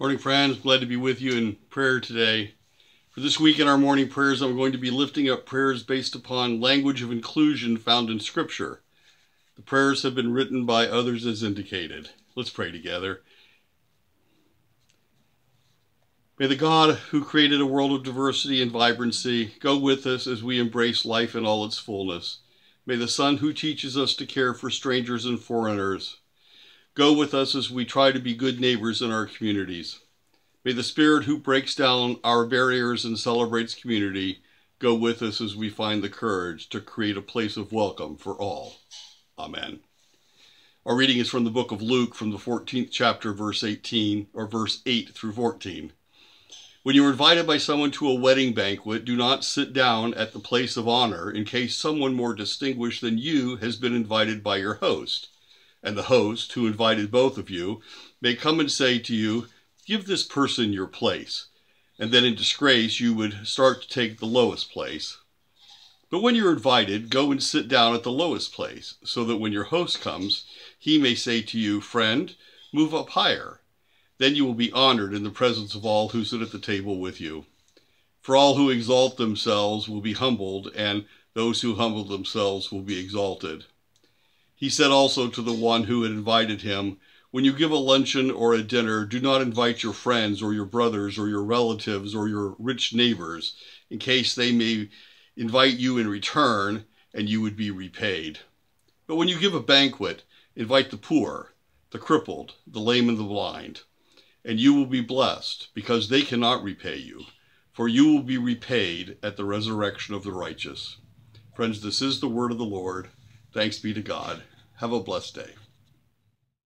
Morning, friends. Glad to be with you in prayer today. For this week in our morning prayers, I'm going to be lifting up prayers based upon language of inclusion found in Scripture. The prayers have been written by others as indicated. Let's pray together. May the God who created a world of diversity and vibrancy go with us as we embrace life in all its fullness. May the Son who teaches us to care for strangers and foreigners Go with us as we try to be good neighbors in our communities. May the Spirit who breaks down our barriers and celebrates community go with us as we find the courage to create a place of welcome for all. Amen. Our reading is from the book of Luke, from the 14th chapter, verse 18, or verse 8 through 14. When you are invited by someone to a wedding banquet, do not sit down at the place of honor in case someone more distinguished than you has been invited by your host and the host, who invited both of you, may come and say to you, Give this person your place. And then in disgrace, you would start to take the lowest place. But when you're invited, go and sit down at the lowest place, so that when your host comes, he may say to you, Friend, move up higher. Then you will be honored in the presence of all who sit at the table with you. For all who exalt themselves will be humbled, and those who humble themselves will be exalted. He said also to the one who had invited him, When you give a luncheon or a dinner, do not invite your friends or your brothers or your relatives or your rich neighbors, in case they may invite you in return and you would be repaid. But when you give a banquet, invite the poor, the crippled, the lame, and the blind, and you will be blessed, because they cannot repay you, for you will be repaid at the resurrection of the righteous. Friends, this is the word of the Lord. Thanks be to God. Have a blessed day.